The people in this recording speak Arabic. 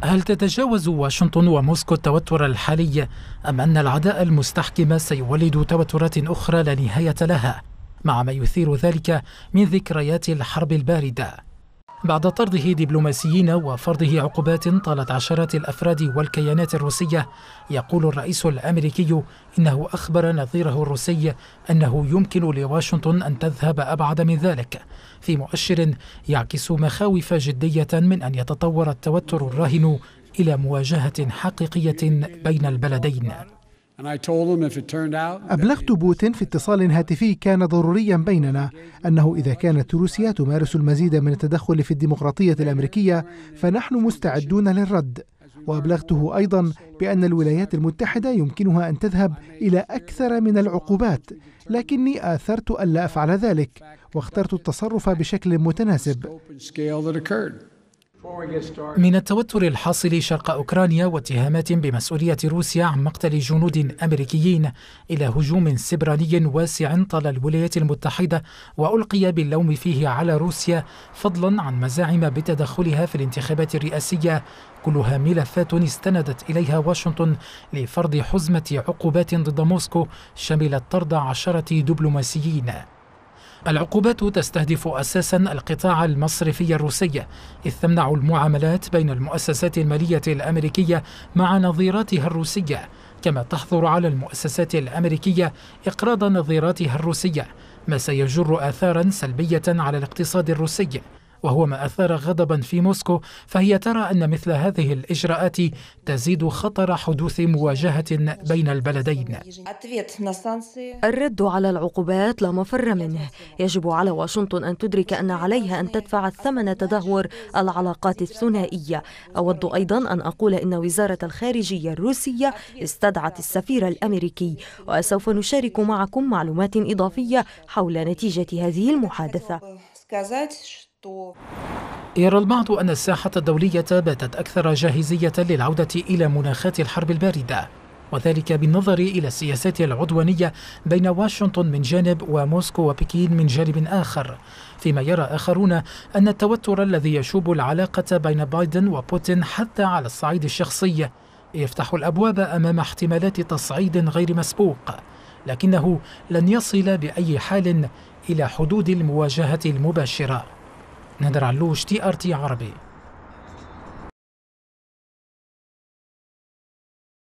هل تتجاوز واشنطن وموسكو التوتر الحالي أم أن العداء المستحكم سيولد توترات أخرى لا نهاية لها؟ مع ما يثير ذلك من ذكريات الحرب الباردة. بعد طرده دبلوماسيين وفرضه عقوبات طالت عشرات الأفراد والكيانات الروسية يقول الرئيس الأمريكي إنه أخبر نظيره الروسي أنه يمكن لواشنطن أن تذهب أبعد من ذلك. في مؤشر يعكس مخاوف جدية من أن يتطور التوتر الراهن إلى مواجهة حقيقية بين البلدين. أبلغت بوتين في اتصال هاتفي كان ضروريا بيننا أنه إذا كانت روسيا تمارس المزيد من التدخل في الديمقراطية الأمريكية فنحن مستعدون للرد. وأبلغته أيضا بأن الولايات المتحدة يمكنها أن تذهب إلى أكثر من العقوبات لكني آثرت ألا أفعل ذلك واخترت التصرف بشكل متناسب. من التوتر الحاصل شرق أوكرانيا واتهامات بمسؤولية روسيا عن مقتل جنود أمريكيين إلى هجوم سبراني واسع طال الولايات المتحدة وألقي باللوم فيه على روسيا فضلا عن مزاعم بتدخلها في الانتخابات الرئاسية. كلها ملفات استندت إليها واشنطن لفرض حزمة عقوبات ضد موسكو شملت طرد عشرة دبلوماسيين. العقوبات تستهدف أساسا القطاع المصرفي الروسي إذ تمنع المعاملات بين المؤسسات المالية الأمريكية مع نظيراتها الروسية كما تحظر على المؤسسات الأمريكية إقراض نظيراتها الروسية ما سيجر اثارا سلبية على الاقتصاد الروسي. وهو ما أثار غضبا في موسكو فهي ترى أن مثل هذه الإجراءات تزيد خطر حدوث مواجهة بين البلدين. الرد على العقوبات لا مفر منه. يجب على واشنطن أن تدرك أن عليها أن تدفع ثمن تدهور العلاقات الثنائية. أود أيضا أن أقول إن وزارة الخارجية الروسية استدعت السفير الأمريكي وسوف نشارك معكم معلومات إضافية حول نتيجة هذه المحادثة. يرى البعض أن الساحة الدولية باتت أكثر جاهزية للعودة إلى مناخات الحرب الباردة وذلك بالنظر إلى السياسات العدوانية بين واشنطن من جانب وموسكو وبكين من جانب آخر فيما يرى آخرون أن التوتر الذي يشوب العلاقة بين بايدن وبوتين حتى على الصعيد الشخصي يفتح الأبواب أمام احتمالات تصعيد غير مسبوق لكنه لن يصل بأي حال إلى حدود المواجهة المباشرة. نادر علوش TRT عربي.